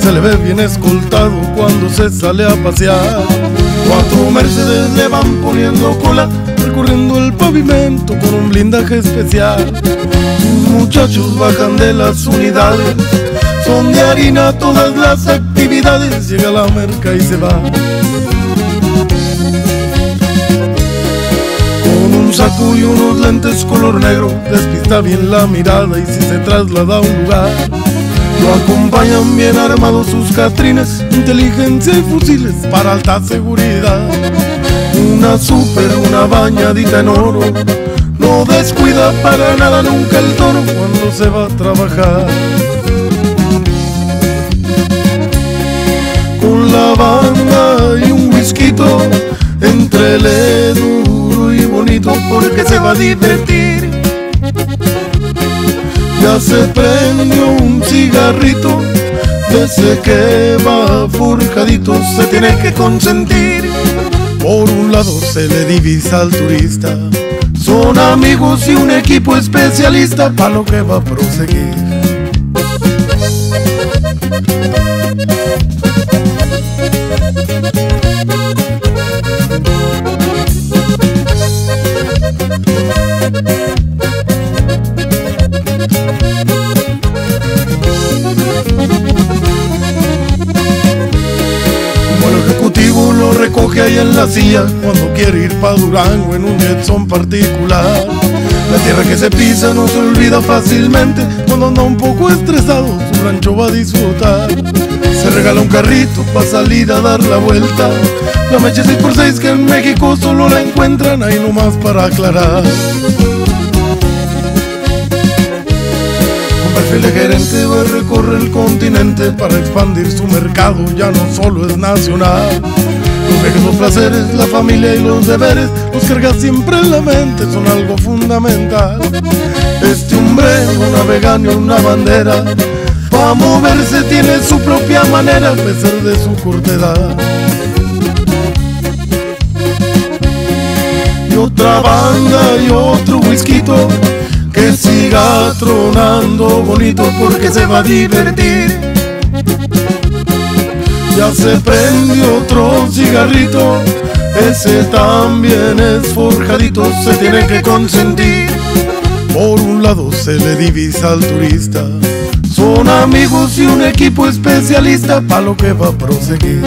se le ve bien escoltado cuando se sale a pasear. Cuatro Mercedes le van poniendo cola, recorriendo el pavimento con un blindaje especial. Sus muchachos bajan de las unidades, son de harina todas las actividades. Llega la merca y se va. Con un saco y unos lentes color negro, despista bien la mirada y si se traslada a un lugar. Lo acompañan bien armados sus catrines, inteligencia y fusiles para alta seguridad. Una super, una bañadita en oro, no descuida para nada nunca el toro cuando se va a trabajar. Con la banda y un whisky entre el duro y bonito porque se va a divertir. Ya se prendió un cigarrito, desde que va forjadito se tiene que consentir. Por un lado se le divisa al turista, son amigos y un equipo especialista para lo que va a proseguir. Recoge ahí en la silla cuando quiere ir pa' Durango en un Jetson particular. La tierra que se pisa no se olvida fácilmente cuando anda un poco estresado, su rancho va a disfrutar. Se regala un carrito para salir a dar la vuelta. La mecha 6x6 que en México solo la encuentran ahí nomás para aclarar. De gerente va a recorrer el continente para expandir su mercado, ya no solo es nacional. Los placeres, la familia y los deberes los carga siempre en la mente, son algo fundamental. Este hombre no navega ni una bandera, para moverse tiene su propia manera a pesar de su corta edad. Y otra banda y otro whisky que siga tronando bonito porque se va a divertir. Ya se prendió otro cigarrito, ese también es forjadito, se tiene que consentir. Por un lado se le divisa al turista, son amigos y un equipo especialista para lo que va a proseguir.